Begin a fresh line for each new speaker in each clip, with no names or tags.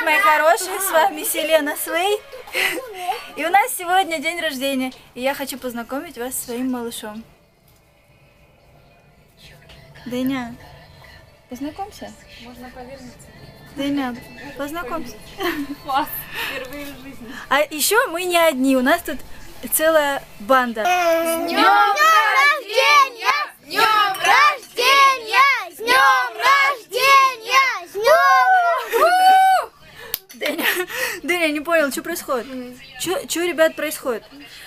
привет, мои хорошие! С вами Селена Свей. И у нас сегодня день рождения. И я хочу познакомить вас с своим малышом. Дыня, познакомься.
Можно повернуться.
Дыня, познакомься.
Класс. Впервые в жизни.
А еще мы не одни, у нас тут целая банда.
Днем рождения! С днем рождения! С днем рождения! С днем
Дыня, Дыня, не понял, что происходит? Что, ребят, происходит?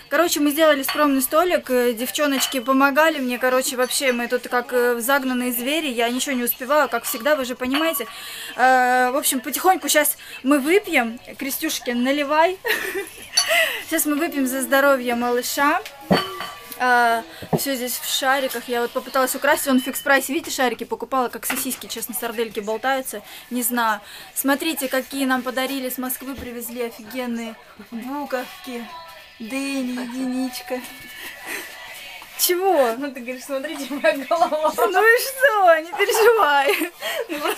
Короче, мы сделали скромный столик, э, девчоночки помогали мне, короче, вообще мы тут как э, загнанные звери, я ничего не успевала, как всегда, вы же понимаете. Э, В общем, потихоньку сейчас мы выпьем, Крестюшки, наливай. Сейчас мы выпьем за здоровье малыша. Все здесь в шариках. Я вот попыталась украсть, он в фикс прайсе. Видите, шарики покупала, как сосиски, честно, сардельки болтаются. Не знаю. Смотрите, какие нам подарили с Москвы, привезли офигенные буковки. Дыни, единичка. Чего?
Ну ты говоришь, смотрите, моя голова.
Ну и что? Не переживай.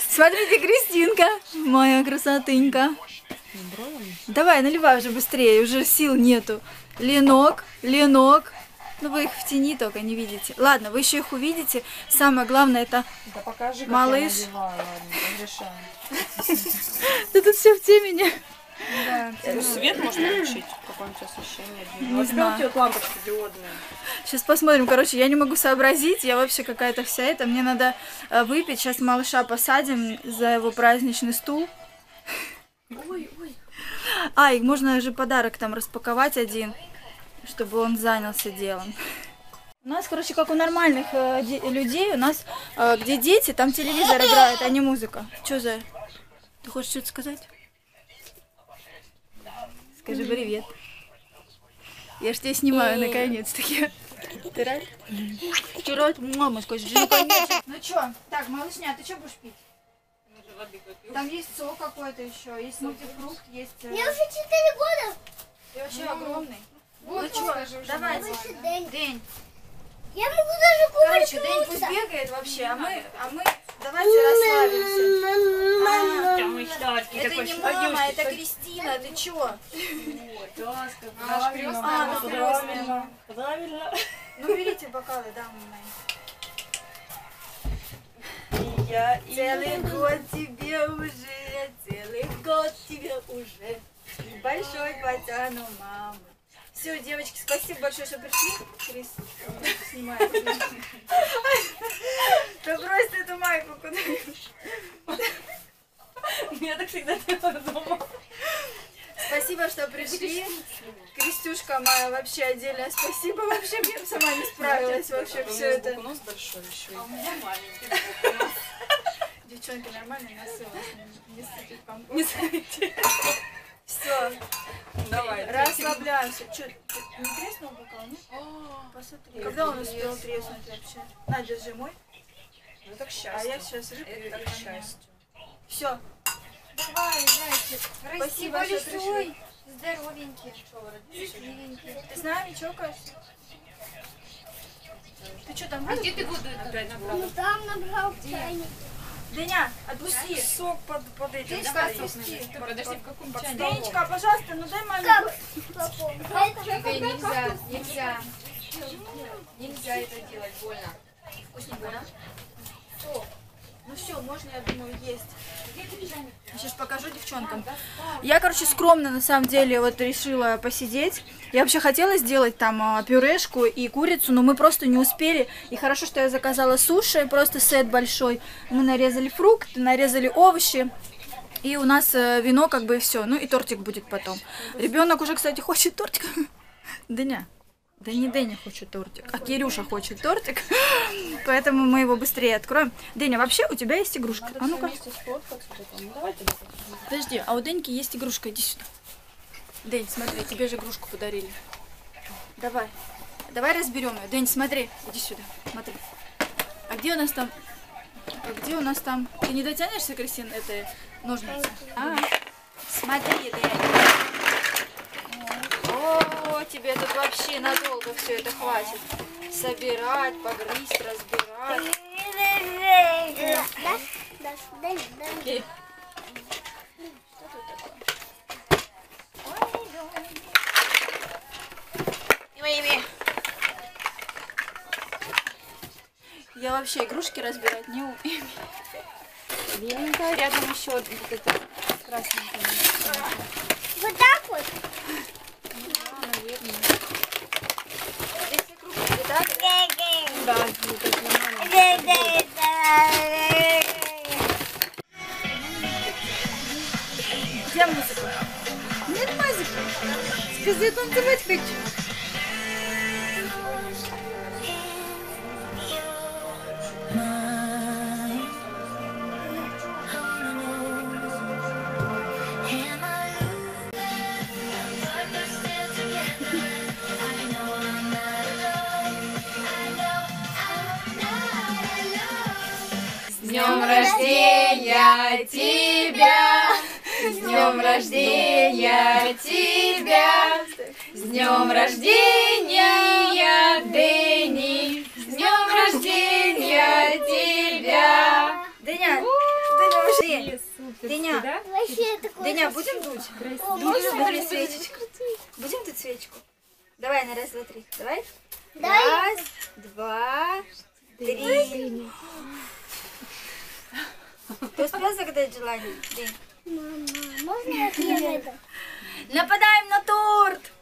Смотрите, Кристинка, моя красотынька. Давай, наливай уже быстрее, уже сил нету. Ленок, ленок. Ну вы их в тени только не видите. Ладно, вы еще их увидите. Самое главное это
Да покажи, как
Малыш.
я наливаю, ладно.
Да тут все в темени.
Ну, свет можно включить, какое-нибудь освещение.
Не
вот
знаю.
эти вот лампочки диодные.
Сейчас посмотрим. Короче, я не могу сообразить. Я вообще какая-то вся эта. Мне надо э, выпить. Сейчас малыша посадим за его праздничный стул.
Ой, ой.
А, и можно же подарок там распаковать один, чтобы он занялся делом. У нас, короче, как у нормальных э, де- людей, у нас, э, где дети, там телевизор играет, а не музыка. Что за... Ты хочешь что-то сказать? Скажи привет. Я ж тебя снимаю наконец-таки. Ты рад? Ты рад? Мама, скажи, наконец Ну что, так, малышня, ты что будешь пить? Там есть сок какой-то еще, есть мультифрукт, есть... э,
Мне уже 4 года.
Ты вообще огромный. Ну
Вот,
что,
скажи уже
давай,
Больше Дэнь.
День.
Я могу даже
Короче, День пусть бегает вообще, а мы, а мы давайте расслабимся.
Сладкий
Это не мама, это Кристина, ты чё? Наш крестный. А, ну,
правильно. Правильно.
Ну берите бокалы, дамы мои.
Я,
Целый год тебе уже, целый год тебе уже. Большой потяну мамы. Все, девочки, спасибо большое, что пришли. Крис, снимай. Да брось ты эту майку куда-нибудь.
Я так всегда делаю дома.
Спасибо, что пришли. Крестюшка моя, вообще отдельное спасибо. Вообще, я сама не справилась вообще
У
все это.
сбоку нос большой еще.
А у меня маленький. Девчонки, нормально носила. Не вам.
Не знаете.
Все,
Давай.
расслабляемся. Че, не треснул бокал, нет? Посмотри. Когда он успел треснуть вообще? На, держи мой.
Ну так
А
счастье.
я сейчас рыбку
Это к счастью.
Все.
Давай, зайчик.
Спасибо, что пришли.
Здоровенький. Счастливенький.
Ты с нами чокаешься? Ты что там?
А где ты воду опять набрала?
Ну там набрал чайник.
Дыня, отпусти. Сок под, под этим.
Давай,
Давай.
Ты подожди, в каком
Под
чайнике?
Денечка, пожалуйста, ну дай маме.
Как? Плохом. Это
Эй, нельзя, нельзя. Нельзя это делать, больно. Вкусненько, да?
Ну все, можно, я думаю, есть. Сейчас покажу девчонкам. Я, короче, скромно на самом деле вот решила посидеть. Я вообще хотела сделать там а, пюрешку и курицу, но мы просто не успели. И хорошо, что я заказала суши, просто сет большой. Мы нарезали фрукты, нарезали овощи. И у нас э, вино как бы и все. Ну и тортик будет потом. Ребенок уже, кстати, хочет тортик. Дыня. Да не Дэня хочет тортик, а Кирюша хочет тортик. Поэтому мы его быстрее откроем. Дыня, вообще у тебя есть игрушка? А ну-ка.
Давайте.
Подожди, а у Деньки есть игрушка, иди сюда. День, смотри, тебе же игрушку подарили. Давай. Давай разберем ее. День, смотри, иди сюда. Смотри. А где у нас там? А где у нас там? Ты не дотянешься, Кристин, этой ножницы? А, смотри, День. О, тебе тут вообще надолго все это хватит. Собирать, погрызть, разбирать. Okay. Я вообще игрушки разбирать не умею.
Беленькая, рядом еще вот это красненькая.
Вот так вот?
Где музыка? Нет музыки. Скажи, танцевать хочу.
С рождения тебя! С днем рождения тебя! С днем рождения, Дэнни! С днем рождения тебя!
Вообще. Дыня,
Вообще такой.
Дыня, будем дуть? Будем дуть свечечку? Будем тут свечку? Давай на раз, два, три. Давай.
Давай.
Раз, два, три. Ты успел загадать желание?
Мама, можно я съем это?
Нападаем на торт!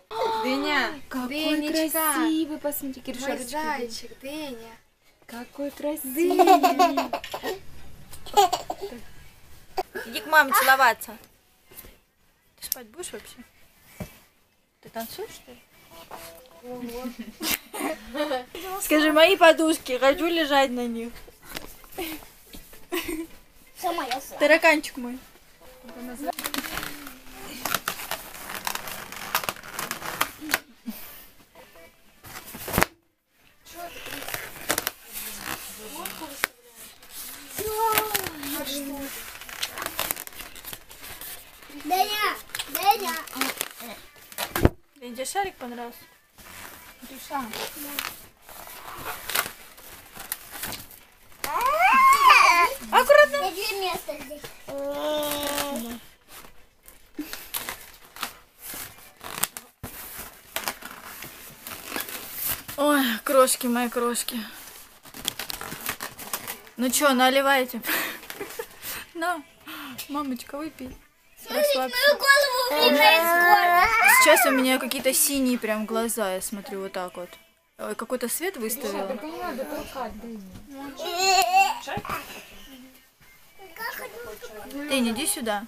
Дыня,
Какой
Дынечка.
красивый, посмотри, ручки.
зайчик, Дыня.
Какой красивый.
Иди к маме целоваться. Ты спать будешь вообще? Ты танцуешь, что ли? Скажи, мои подушки, хочу лежать на них.
Сама я сам.
Тараканчик мой.
Даня, Даня.
День, тебе шарик понравился? Душа. Аккуратно.
Я две места здесь.
Ой, крошки мои крошки. Ну чё, наливайте. На, мамочка, выпей. Расслабься.
Мою голову видно
Сейчас у меня какие-то синие прям глаза, я смотрю вот так вот. Ой, какой-то свет выставила. Дэнь, иди сюда.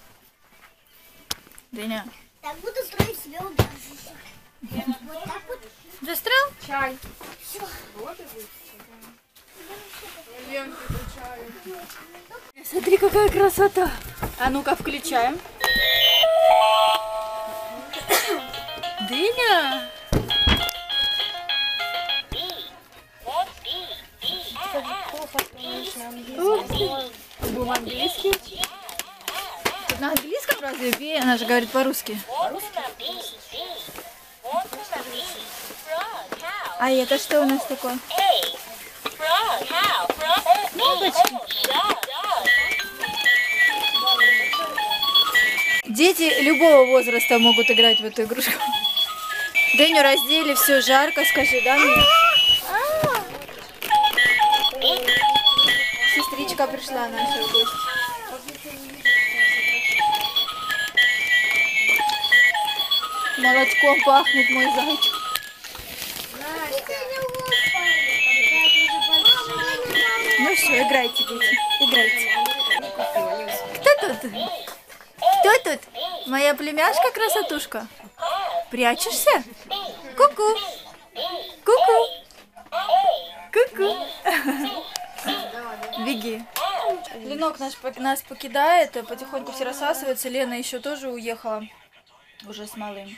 Дыня.
Так буду строить себе убежище. Вот так вот.
Застрял?
Чай.
Смотри, какая красота. А ну-ка, включаем. Дыня. Будем английский. На английском разве? Пей, она же говорит по-русски. А это что у нас такое? Дети любого возраста могут играть в эту игрушку. Дэню раздели, все жарко, скажи, да мне? Сестричка пришла наша в гости. Молочком пахнет мой зайчик. Ну все, играйте, дети, играйте. Кто тут? Кто тут? Моя племяшка красотушка? Прячешься? Ку-ку. Ку-ку. Ку-ку. Беги. Ленок наш, нас покидает, потихоньку все рассасываются. Лена еще тоже уехала. Уже с малым.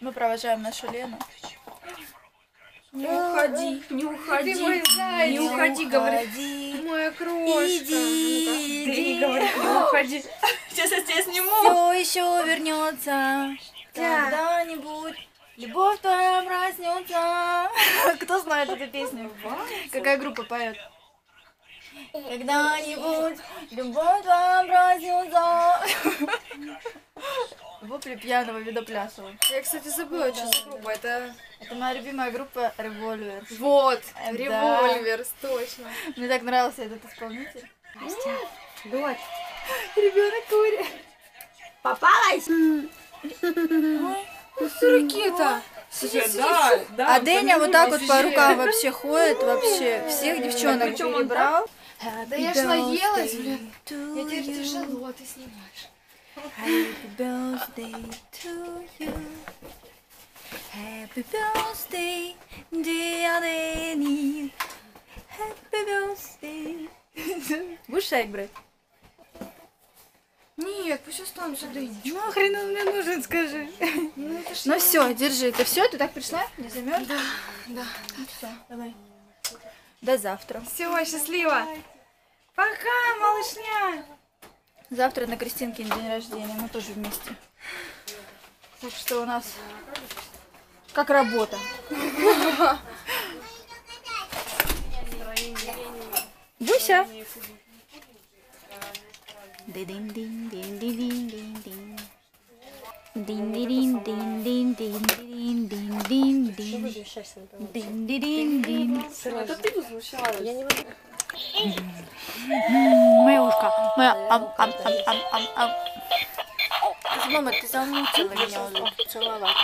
Мы провожаем нашу Лену. Не уходи, не уходи.
Ты мой зайчик.
Не уходи, говори.
Моя крошка.
Иди, иди.
говори, не уходи. Сейчас я тебя сниму.
Все еще вернется. Когда-нибудь любовь твоя проснется. Кто знает эту песню? Какая группа поет? Когда-нибудь любовь твоя проснется. Вопли пьяного видоплясова.
Я, кстати, забыла, что за группа. Это...
Это моя любимая группа Revolver.
Вот,
Да.
револьвер, точно.
Мне так нравился этот исполнитель.
Дочь.
Ребенок курит.
Попалась?
Ракета.
Слушай, да, да.
А Дэня вот так вот по рукам вообще ходит, вообще всех девчонок перебрал.
Да я ж наелась, блин. Я теперь тяжело, ты снимаешь.
Happy birthday to you. Happy birthday, dear Danny. Happy birthday. Будешь шарик брать?
Нет, пусть останутся Дэнни.
Нахрен он мне нужен, скажи. Ну все, держи. Это все? Ты так пришла? Не замерз? Да,
да.
Все, давай. До завтра.
Все, счастливо. Пока, малышня.
Завтра на Кристинкин день рождения. Мы тоже вместе. Так что у нас как работа. Буся.
Это ты возмущалась.
Моя ушка. Моя ам ам ам ам ам ам. Мама, ты замучила меня уже целовать.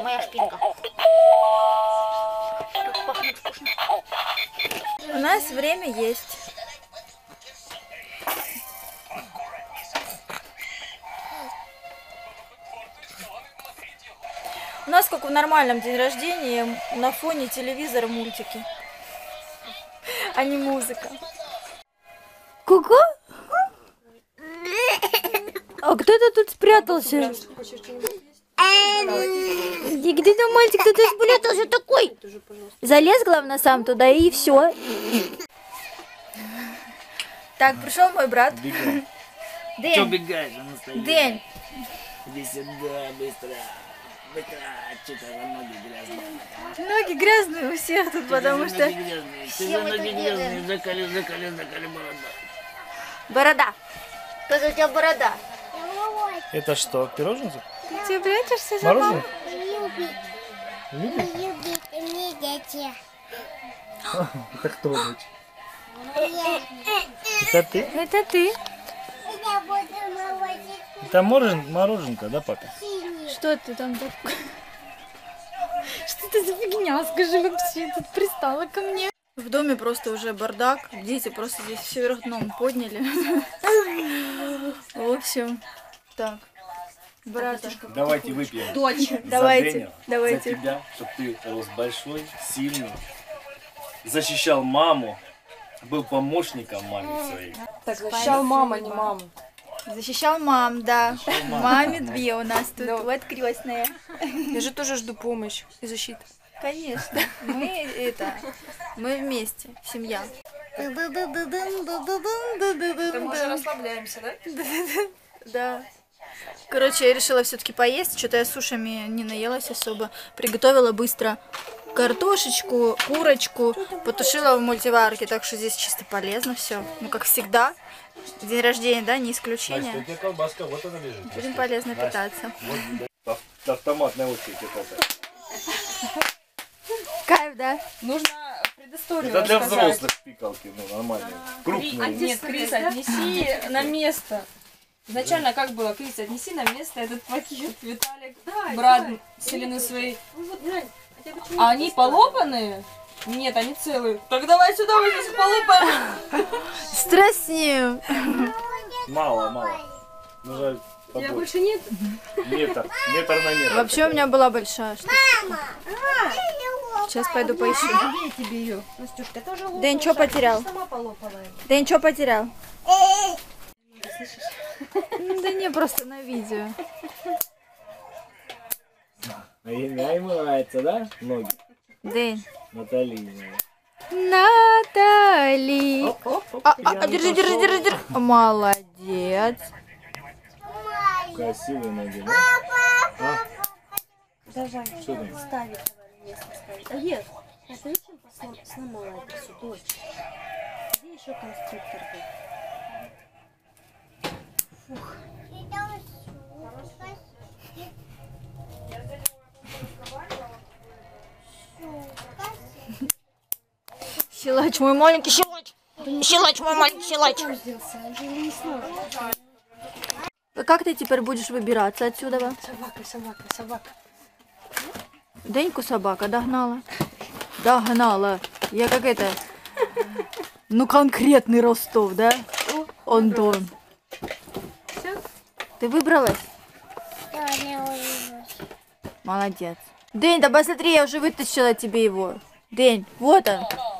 Моя шпинка.
У нас время есть. У нас, как в нормальном день рождения, на фоне телевизора мультики, а не музыка. Куку? А кто это тут спрятался? И где там мальчик, кто тут спрятался такой? Залез, главное, сам туда и все. Так, пришел мой брат.
Бегай. Че
Дэн,
бегаешь?
Дэн,
Иди сюда, быстро. Ноги грязные.
ноги грязные у всех тут, потому что...
ноги грязные. За ноги грязные. Закали, закали, закали борода.
Борода. Кто у тебя борода?
Это что, пироженка?
Ты прячешься за
Мороженое?
Любит. Любит дети.
Это кто, дочь? Это ты?
Это ты.
Это морожен, мороженка, да, папа?
Что ты там такое? Что это за фигня? Скажи вообще, тут пристала ко мне. В доме просто уже бардак. Дети просто здесь все вверх дном подняли. В общем, так. Братушка.
Давайте выпьем.
Дочь.
Давайте,
Дэня,
давайте.
За тебя, чтобы ты рос большой, сильный, защищал маму, был помощником маме своей.
Так, защищал мама, не маму.
Защищал мам, да. Маме две у нас тут.
Да.
Вот крестная.
Я же тоже жду помощь и защиту.
Конечно. Мы это. Мы вместе. Семья.
расслабляемся, да?
Да. Короче, я решила все-таки поесть. Что-то я сушами не наелась особо. Приготовила быстро картошечку, курочку, потушила в мультиварке, так что здесь чисто полезно все. Ну, как всегда. День рождения, да, не
Настя, у
исключение.
тебя колбаска, вот она лежит.
Будем полезно
Настя,
питаться.
Вот, да, ав- автоматная очередь это.
Кайф, да?
Нужно предысторию
Это для
рассказать.
взрослых пикалки, ну, нормальные. Крупные.
Нет, Крис, отнеси на место. Изначально как было? Крис, отнеси на место этот пакет. Виталик, брат Селины своей. А они полопанные? Нет, они целые. Так давай сюда, мы сейчас полопаем.
Стресс с ним.
Мало, мало. Нужно побольше.
нет.
Метр. Метр на метр.
Вообще у меня была большая штука. Сейчас пойду поищу.
тебе ее. Настюшка, это уже
Дэн, что потерял?
сама полопалая.
Дэн, что потерял? Да не, просто на видео.
Ай, нравится, да? Ноги.
Дэн.
Натали.
Натали.
Оп, оп, оп.
А, а, держи, держи, держи, держи. Молодец.
Красивые ноги, да? А?
Давай,
Что там?
ставить место ставить. А нет, а зачем сломала это все, дочь? Где еще конструктор был?
Силач, мой маленький силач. Силач, мой маленький силач. Как ты теперь будешь выбираться отсюда?
Собака, собака, собака.
Деньку собака догнала. Догнала. Я как это... Ну, конкретный Ростов, да? Антон. Ты выбралась? Молодец. День, да посмотри, я уже вытащила тебе его. День, вот он.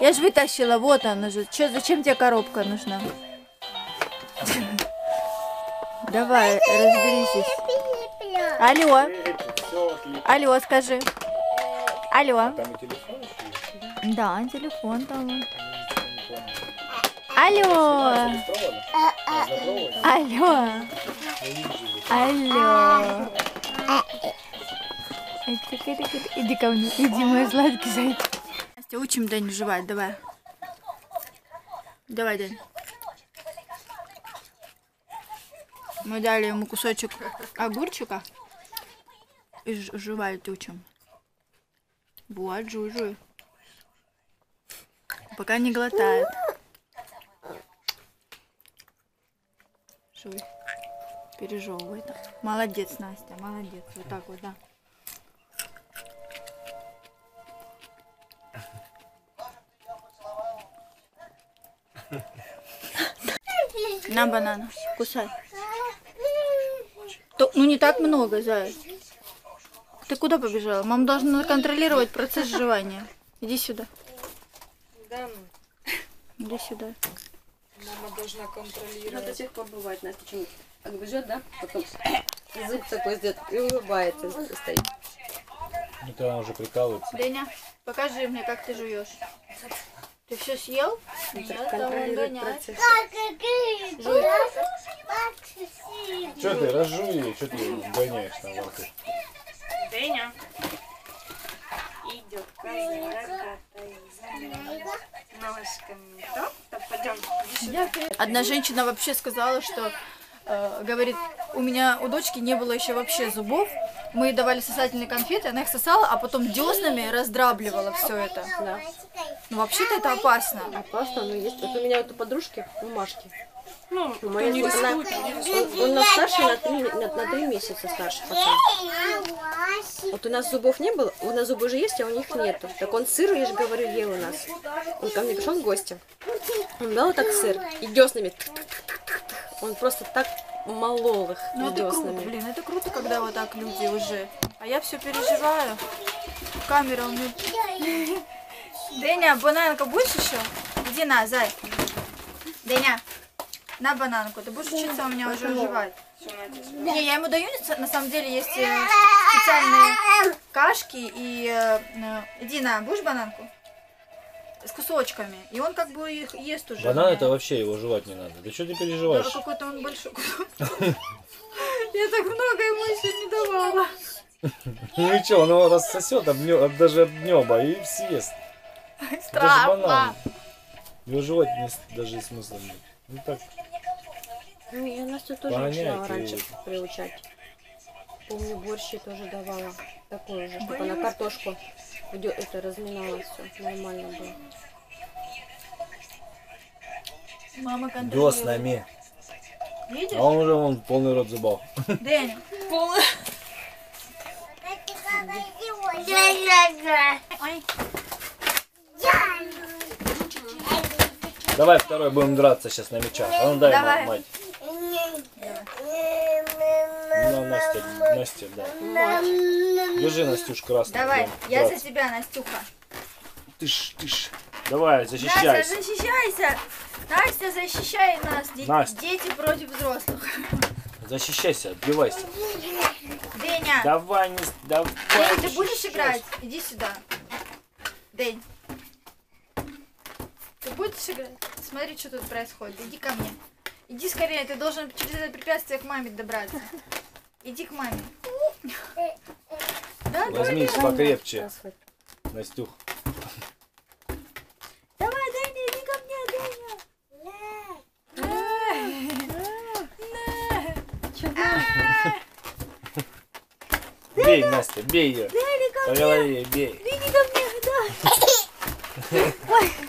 Я же вытащила, вот он уже. Чё, зачем тебе коробка нужна? Давай, разберись. Алло, алло, скажи. Алло. Да, телефон там. Алло. Алло. Алло. Иди ко мне, иди, мой сладкий зайчик. Настя, учим Дань жевать, давай. Давай, Дань. Мы дали ему кусочек огурчика и жевать учим. Вот, жуй, жуй. Пока не глотает. Жуй. Пережевывай. так. Молодец, Настя, молодец. Вот так вот, да. На банан. Кусай. То- ну не так много, Зая. Ты куда побежала? Мама должна контролировать процесс жевания. Иди сюда.
Да, ну,
Иди сюда.
мама должна контролировать.
до сих пор бывает, Настя, чем как бежит, да? Потом язык такой сделает и улыбается стоит.
Это она уже прикалывается.
Деня, покажи мне, как ты жуешь. Ты все съел? Нет. Жуй.
Че ты, разжуй ее, что ты гоняешь там вокруг?
Деня.
Идет ножками. Топ, топ, пойдем.
Одна женщина вообще сказала, что э, говорит, у меня у дочки не было еще вообще зубов. Мы ей давали сосательные конфеты, она их сосала, а потом деснами раздрабливала все это.
Да.
Ну вообще-то это опасно.
Опасно, но есть. Вот у меня вот у подружки, у Машки.
Ну,
У моей она, он, он нас старше на три, на, на три месяца старше пацан. Вот у нас зубов не было, у нас зубы уже есть, а у них нету. Так он сыр, я же говорю, ел у нас. Он ко мне пришел в гости. Он дал вот так сыр и деснами. Он просто так молол их
Ну это круто, блин, это круто, когда вот так люди уже. А я все переживаю. Камера у меня. Деня, бананка будешь еще? Иди на, зай. Деня, на бананку. Ты будешь учиться у меня уже жевать. Не, я ему даю, на самом деле, есть э, специальные кашки и... э, э, Иди на, будешь бананку? С кусочками. И он как бы их ест уже.
Банан это вообще его жевать не надо. Да что ты
Да,
переживаешь?
какой-то он большой кусок. Я так много ему еще не давала.
Ну и что, он его рассосет даже об небо и съест.
Страшно.
Его жевать не даже смысла нет. Ну так,
Ну, я Настю тоже
Понятие.
начинала раньше приучать. Помню, борщи тоже давала. Такое же, чтобы она картошку это разминала все. Нормально было.
Мама контролирует.
деснами.
Видишь?
А он уже вон полный рот зубов.
Дэнь. Ой.
Давай второй будем драться сейчас на мечах. А ну дай
Давай.
мать. Ну, Настя, Настя, да. Держи, Настюш, красный.
Давай,
будем
я за тебя, Настюха.
Тыш, тыш. Давай,
Настя,
защищайся.
защищайся. Настя, защищай нас. Де-
Настя.
Дети против взрослых.
Защищайся, отбивайся.
Деня.
Давай, не... с- Давай.
Дэнь, ты будешь
защищайся.
играть? Иди сюда. Дэнь. Будешь играть? Смотри, что тут происходит. Иди ко мне. Иди скорее, ты должен через это препятствие к маме добраться. Иди к маме. Да, давай,
Возьмись покрепче. Настюх.
давай, Дэня, иди ко мне, Дэня.
Бей, Настя, бей ее. По голове бей.
Иди ко мне, да. Смотри,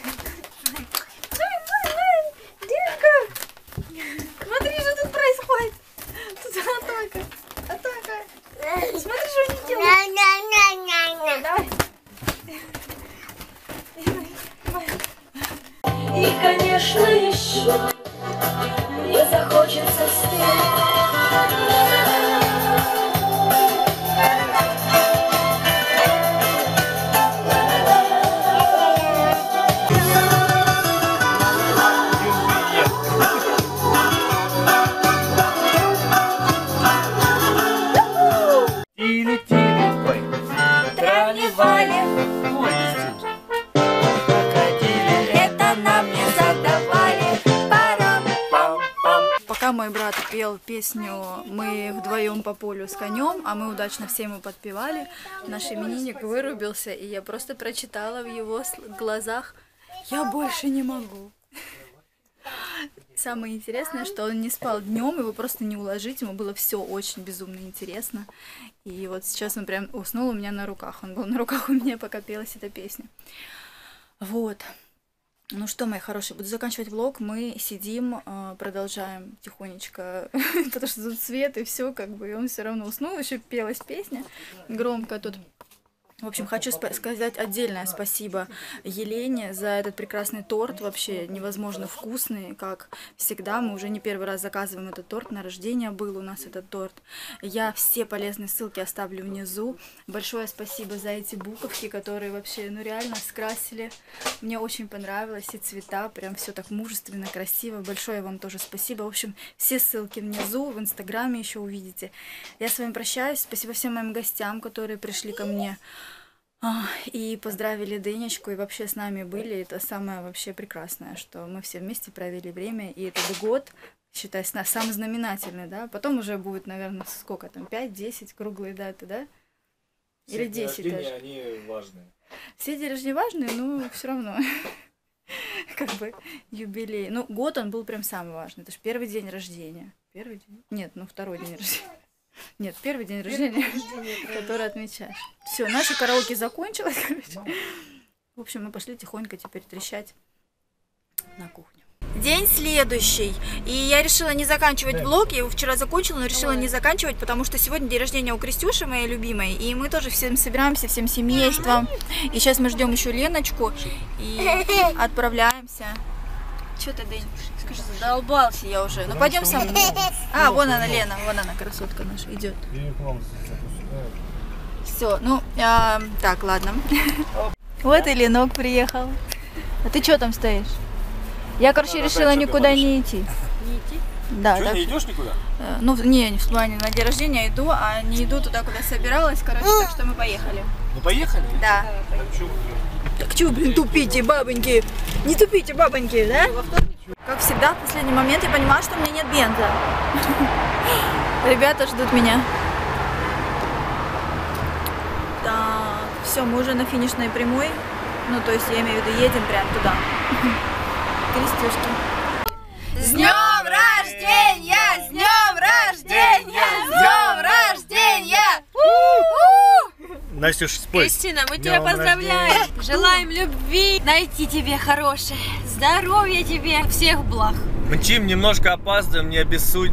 песню «Мы вдвоем по полю с конем», а мы удачно все ему подпевали, наш именинник вырубился, и я просто прочитала в его глазах «Я больше не могу». Самое интересное, что он не спал днем, его просто не уложить, ему было все очень безумно интересно. И вот сейчас он прям уснул у меня на руках. Он был на руках у меня, пока пелась эта песня. Вот. Ну что, мои хорошие, буду заканчивать влог. Мы сидим, э, продолжаем тихонечко, потому что тут свет и все, как бы, и он все равно уснул, еще пелась песня громко тут. В общем, хочу спа- сказать отдельное спасибо Елене за этот прекрасный торт, вообще невозможно вкусный, как всегда. Мы уже не первый раз заказываем этот торт, на рождение был у нас этот торт. Я все полезные ссылки оставлю внизу. Большое спасибо за эти буковки, которые вообще, ну реально скрасили. Мне очень понравилось, и цвета, прям все так мужественно, красиво. Большое вам тоже спасибо. В общем, все ссылки внизу, в инстаграме еще увидите. Я с вами прощаюсь. Спасибо всем моим гостям, которые пришли ко мне. А, И поздравили Дынечку, и вообще с нами были. Это самое вообще прекрасное, что мы все вместе провели время, и этот год, считай, с нас самый знаменательный, да? Потом уже будет, наверное, сколько там, 5-10 круглые даты, да? Или 10 даже.
они важные.
Все дни рождения важные, но все равно. Как бы юбилей. Ну, год он был прям самый важный. Это же первый день рождения. Первый день? Нет, ну второй день рождения. Нет, первый день рождения, который отмечаешь. Все, наше караоке закончилось, короче. В общем, мы пошли тихонько теперь трещать на кухню. День следующий. И я решила не заканчивать влог. Я его вчера закончила, но решила не заканчивать, потому что сегодня день рождения у Крестюши, моей любимой. И мы тоже всем собираемся, всем семейством. И сейчас мы ждем еще Леночку и отправляемся. Что ты, Дэнь? Скажи, задолбался я уже. Ну пойдем со мной. А, вон она, Лена, вон она, красотка наша, идет. Все, ну, а, так, ладно. Вот и Ленок приехал. А ты что там стоишь? Я, короче, решила никуда не идти. Не идти? Да,
Что,
так
не идешь никуда?
э, Ну, не, не в плане на день рождения иду, а не иду туда, куда собиралась, короче, так что мы поехали.
Ну поехали.
Да. Так чё, блин, тупите, бабоньки? Не тупите, бабоньки, да? Как всегда, в последний момент я понимаю, что у меня нет бенза. Ребята ждут меня. Так, все, мы уже на финишной прямой. Ну, то есть, я имею в виду, едем прям туда. Крестюшки. С днем рождения! С днем рождения! С днем рождения!
Настюш, спой.
Кристина, мы тебя поздравляем. Желаем любви, найти тебе хорошее, здоровья тебе, всех благ.
Мчим, немножко опаздываем, не обессудь.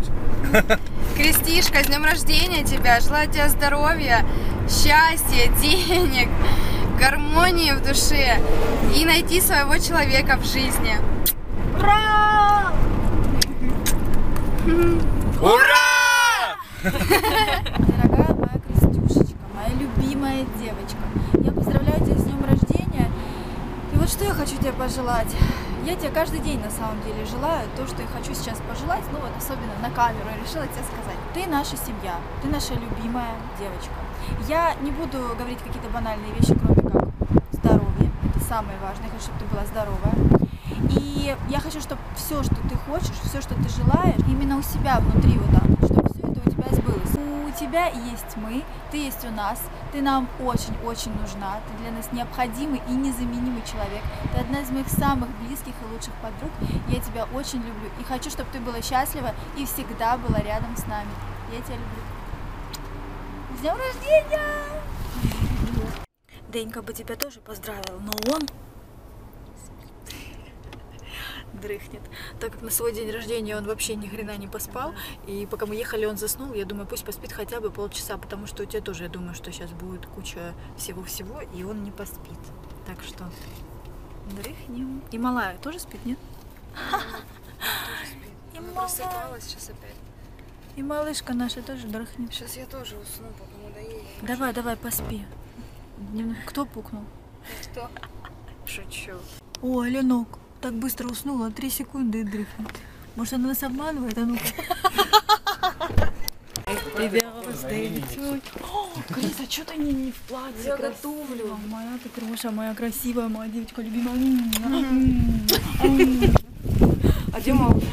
Крестишка, с днем рождения тебя! Желаю тебе здоровья, счастья, денег, гармонии в душе и найти своего человека в жизни.
Ура!
Моя любимая девочка, я поздравляю тебя с днем рождения. И вот что я хочу тебе пожелать. Я тебе каждый день на самом деле желаю то, что я хочу сейчас пожелать, ну вот особенно на камеру я решила тебе сказать. Ты наша семья, ты наша любимая девочка. Я не буду говорить какие-то банальные вещи, кроме как здоровье. Это самое важное. Я хочу, чтобы ты была здоровая. И я хочу, чтобы все, что ты хочешь, все, что ты желаешь, именно у себя внутри вот там, чтобы все это у тебя сбылось. У тебя есть мы, ты есть у нас, ты нам очень-очень нужна, ты для нас необходимый и незаменимый человек. Ты одна из моих самых близких и лучших подруг. Я тебя очень люблю и хочу, чтобы ты была счастлива и всегда была рядом с нами. Я тебя люблю. С днем рождения! Денька бы тебя тоже поздравил, но он дрыхнет. Так как на свой день рождения он вообще ни хрена не поспал, и пока мы ехали, он заснул, я думаю, пусть поспит хотя бы полчаса, потому что у тебя тоже, я думаю, что сейчас будет куча всего-всего, и он не поспит. Так что дрыхнем. И малая тоже спит, нет? И малая.
сейчас опять.
И малышка наша тоже дрыхнет.
Сейчас я тоже усну, пока надоест.
Давай, давай, поспи. Кто пукнул?
Кто?
Шучу. О, Аленок, так быстро уснула, три секунды и дрыхнет. Может, она нас обманывает, а ну Happy birthday to you. О, Крис, а что ты не, не в платье? Я готовлю. Моя ты кроша, моя красивая, моя девочка любимая.
А где малыш?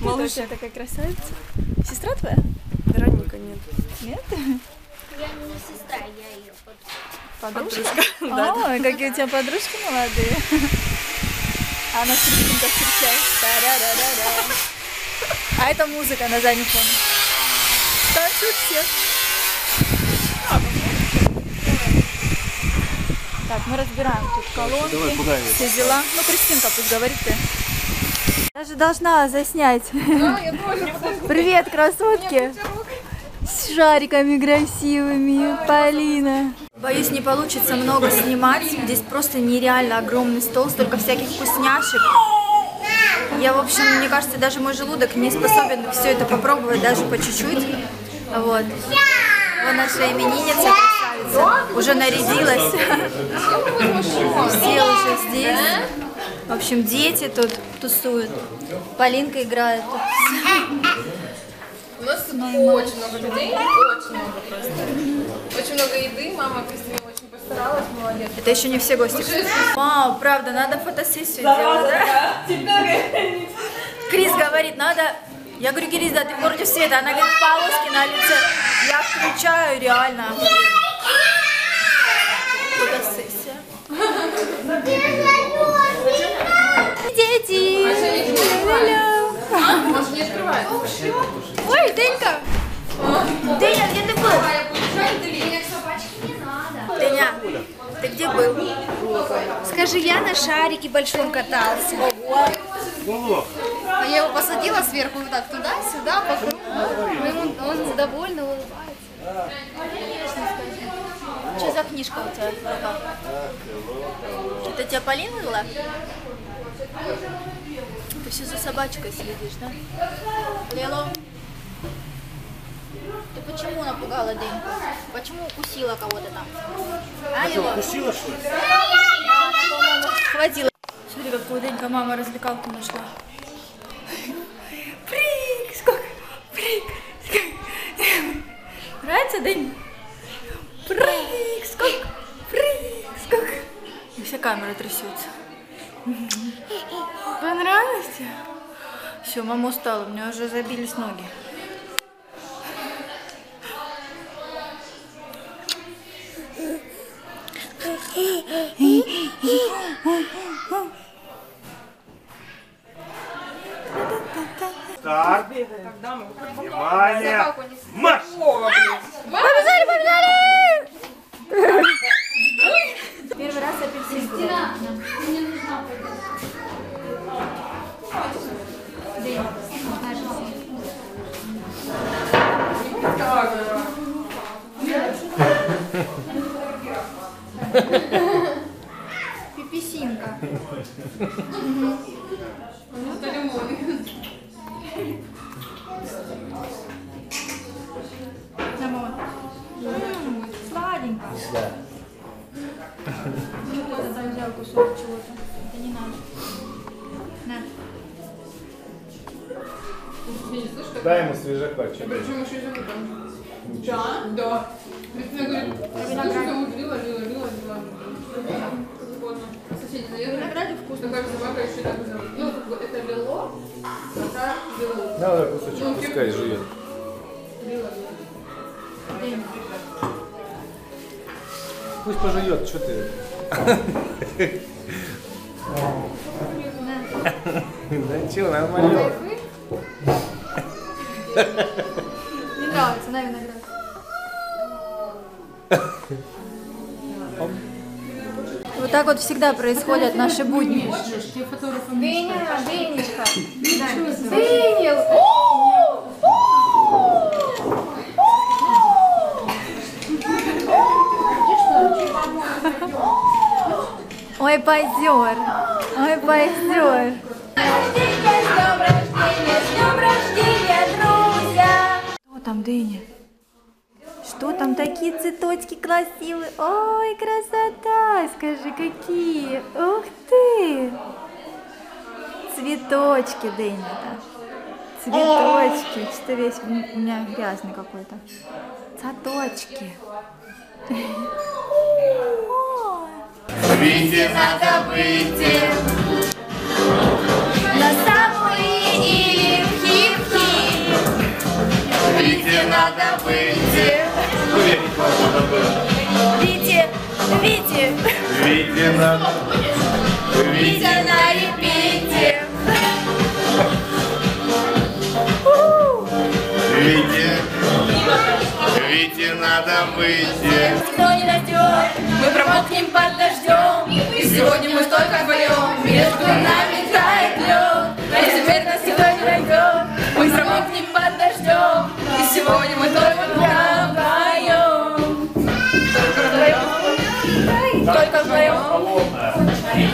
Малыш, такая красавица. Сестра твоя?
Вероника нет.
Нет?
Я не сестра, я ее
Подружка? Ой, какие у тебя подружки молодые. А она с как встречает. А это музыка на заднем фоне. Танцуют все. Так, мы разбираем тут колонки, все дела. Ну, Кристинка пусть говорит ты. Даже должна заснять. Привет, красотки. С шариками красивыми. Полина. Боюсь, не получится много снимать. Здесь просто нереально огромный стол, столько всяких вкусняшек. Я, в общем, мне кажется, даже мой желудок не способен все это попробовать даже по чуть-чуть. Вот. Вот наша именинница красавица. Уже нарядилась. Все уже здесь. В общем, дети тут тусуют. Полинка играет.
У нас очень много людей, очень много просто. Очень много еды, мама Кристина очень постаралась, молодец.
Это еще не все гости. Вау, правда, надо фотосессию делать, да? Крис говорит, надо... Я говорю, Крис, да ты против света. Она говорит, полоски на лице. Я включаю, реально. Фотосессия. Дети!
Не открывает?
Ой, Денька! Деня, где ты был? Деня, ты где был?
Скажи, я на шарике большом катался.
А я его посадила сверху вот так туда-сюда, по кругу.
Ему- Он довольно улыбается.
Что за книжка у тебя в руках? Это тебя Полина дала? Ты все за собачкой следишь, да? Лело, ты почему напугала Деньку? Почему укусила кого-то там? А, Лело?
Укусила что ли?
Схватила. Смотри, какую Денька мама развлекалку нашла. Прыг, сколько? Сколько? Нравится, День? Прыг, сколько? Прыг, сколько? И вся камера трясется. Понравилось? Все, мама устала, у меня уже забились ноги.
Так. Внимание. Марш!
Побежали, побежали! Пиписинка. Да, мама. Сладенько. Ну, кто-то там взял кусок чего-то. Это не надо. На.
Дай ему свежака. что.
Причем еще и. Да? Да. Кристина говорит, слушай, там лила, Соседи заехали.
Винограде вкусно.
Такая собака еще так. Ну, как бы это лило, а та лило.
Надо кусочек, пускай жует. Пусть пожует, что ты? Да чего, нормально.
Не нравится, на виноград. Вот так вот всегда происходят наши будни.
Дыня, Дынечка. Дынил.
Ой, позер. Ой, позер.
Рождения, с днем рождения, с днем рождения, друзья!
Что там, Дыня? Такие цветочки красивые? Ой, красота! Скажи, какие! Ух ты! Цветочки, да. Цветочки. Что весь у меня грязный какой-то. Цветочки.
Выйти надо выйти На самые хip-хип Выйти надо выйти Вите, Вите,
Видите, надо.
Витя на репите.
Видите, Вите надо выйти.
Никто не найдет, мы промокнем под дождем И сегодня мы столько вдвоем, между нами тает лед Но теперь нас никто не найдет, мы промокнем под дождем И сегодня мы только Только вдвоем только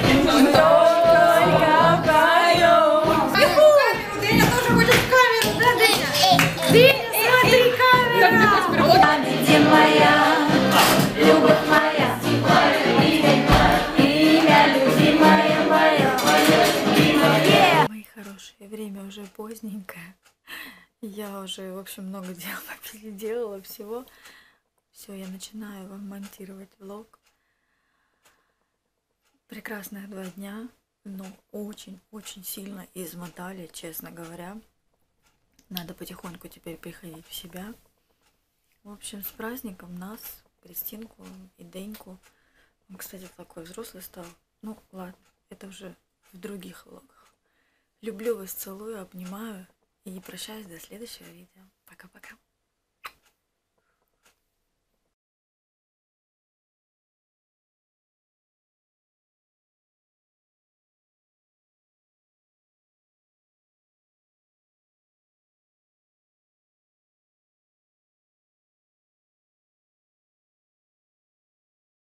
вдвоем Дыня тоже хочет в камеру, да, Дыня? Дыня, смотри, камера! Где моя любовь моя
Мои хорошие, время уже поздненькое. Я уже, в общем, много дел переделала всего. Все, я начинаю вам монтировать влог. Прекрасных два дня, но очень-очень сильно измотали, честно говоря. Надо потихоньку теперь приходить в себя. В общем, с праздником нас, Кристинку и Деньку. Он, кстати, такой взрослый стал. Ну, ладно, это уже в других влогах. Люблю вас, целую, обнимаю и прощаюсь до следующего видео. Пока-пока.